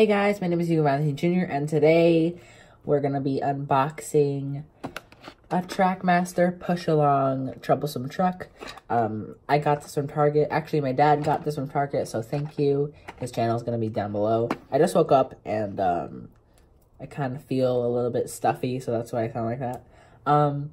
Hey guys, my name is Hugo Valentin Jr. and today we're going to be unboxing a Trackmaster push along troublesome truck. Um, I got this from Target. Actually, my dad got this from Target, so thank you. His channel is going to be down below. I just woke up and um, I kind of feel a little bit stuffy, so that's why I sound like that. Um,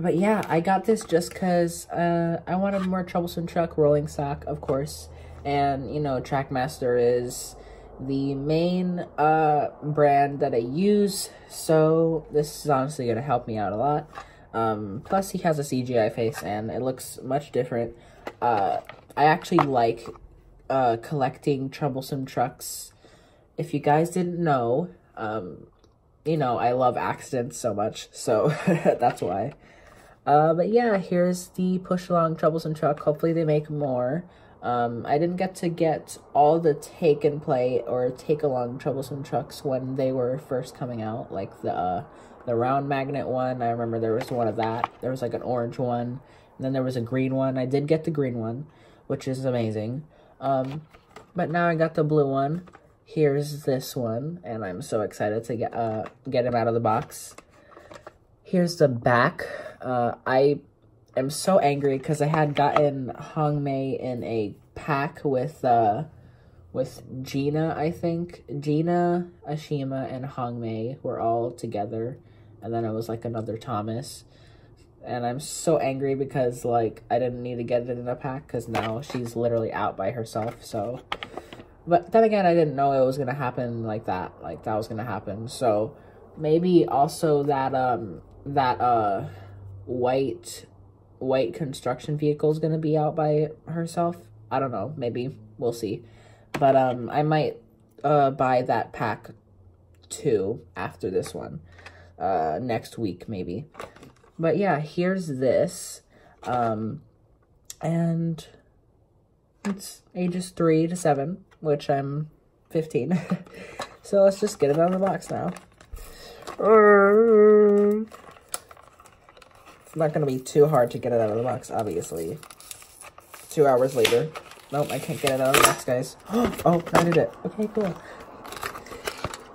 but yeah, I got this just because uh, I wanted more troublesome truck rolling stock, of course. And, you know, Trackmaster is the main uh, brand that I use, so this is honestly going to help me out a lot. Um, plus, he has a CGI face, and it looks much different. Uh, I actually like uh, collecting troublesome trucks. If you guys didn't know, um, you know, I love accidents so much, so that's why. Uh, but yeah, here's the push along troublesome truck. Hopefully they make more. Um, I didn't get to get all the take and play or take along troublesome trucks when they were first coming out, like the uh, the round magnet one. I remember there was one of that. There was like an orange one, and then there was a green one. I did get the green one, which is amazing. Um, but now I got the blue one. Here's this one, and I'm so excited to get uh get him out of the box. Here's the back. Uh, I am so angry because I had gotten Hong Mei in a pack with uh with Gina, I think. Gina, Ashima, and Hong Mei were all together. And then it was like another Thomas. And I'm so angry because like I didn't need to get it in a pack because now she's literally out by herself. So but then again I didn't know it was gonna happen like that. Like that was gonna happen. So maybe also that um that uh white white construction vehicle is going to be out by herself. I don't know. Maybe. We'll see. But um, I might uh, buy that pack two after this one. Uh, next week, maybe. But yeah, here's this. Um, and it's ages 3 to 7, which I'm 15. so let's just get it out of the box now. It's not going to be too hard to get it out of the box, obviously. Two hours later. Nope, I can't get it out of the box, guys. Oh, I did it. Okay, cool.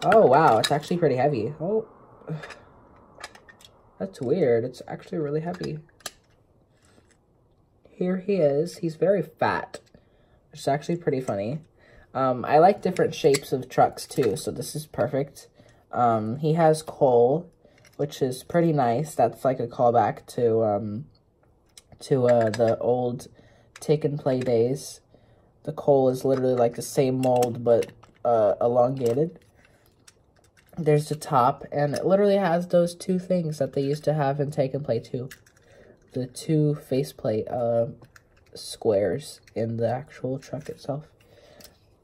Oh, wow, it's actually pretty heavy. Oh, that's weird. It's actually really heavy. Here he is. He's very fat, which is actually pretty funny. Um, I like different shapes of trucks, too, so this is perfect. Um, he has coal which is pretty nice. That's like a callback to um to uh the old take and play days. The coal is literally like the same mold but uh elongated. There's the top and it literally has those two things that they used to have in take and play too. The two faceplate uh squares in the actual truck itself.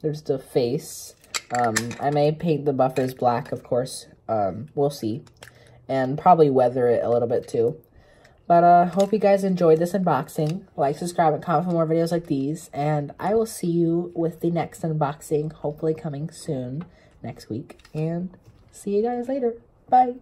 There's the face. Um, I may paint the buffers black, of course. Um, we'll see and probably weather it a little bit too. But uh, hope you guys enjoyed this unboxing. Like, subscribe, and comment for more videos like these. And I will see you with the next unboxing, hopefully coming soon next week. And see you guys later. Bye.